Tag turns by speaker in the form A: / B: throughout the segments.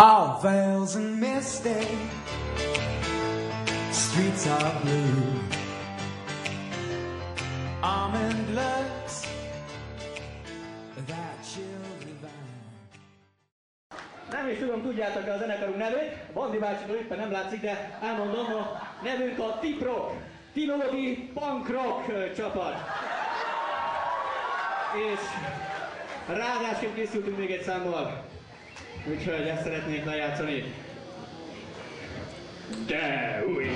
A: All veils and misty, streets are blue. Almond looks that chill.
B: Nem is tudom, tudjátok a zenekarunk nevét. Bandi bácsi éppen nem látszik, de elmondom, a nevünk a Tip Rock. Tinódi Punk Rock csapat. És ráadásul készültünk még egy számmal. Úgyhogy ezt szeretnék lejátszani. Te új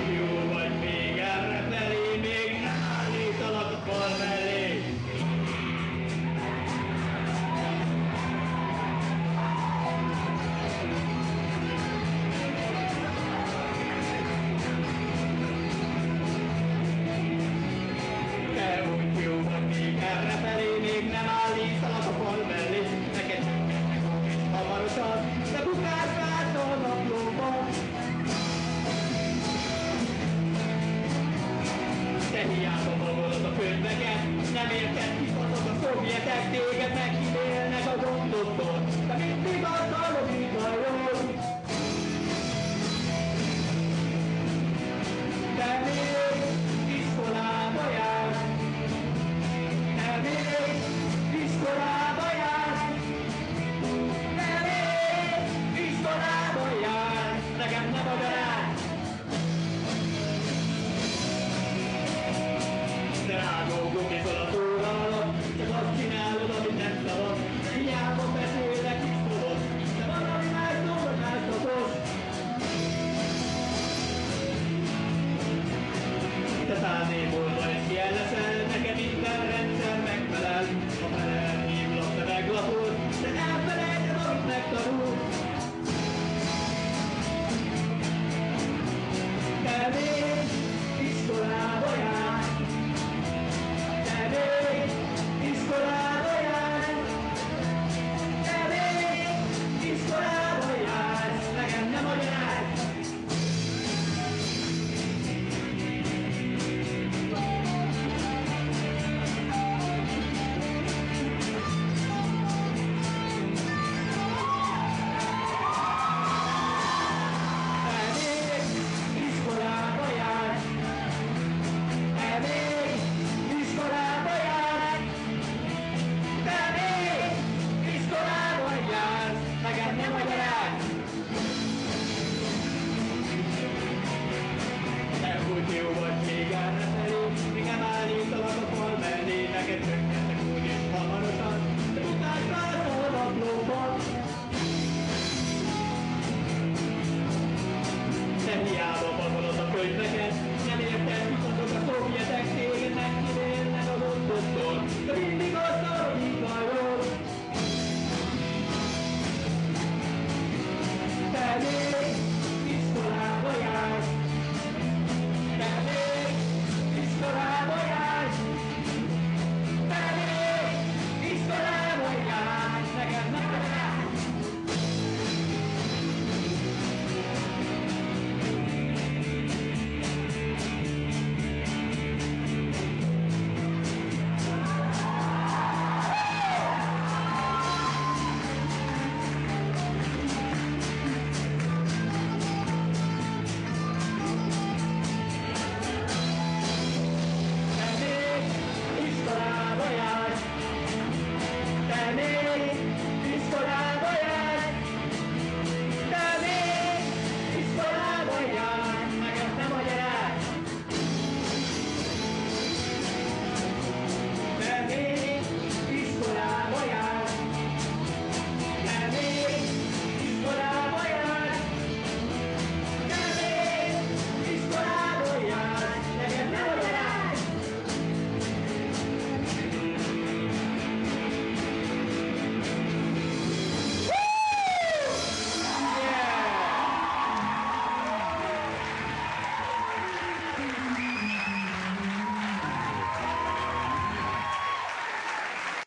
B: Szíriában dolgoztak könyveket, eh? nem érted, kifaszad a szovjetek, eh? téged meghívélnek a gondoktól. De mindig azzal, hogy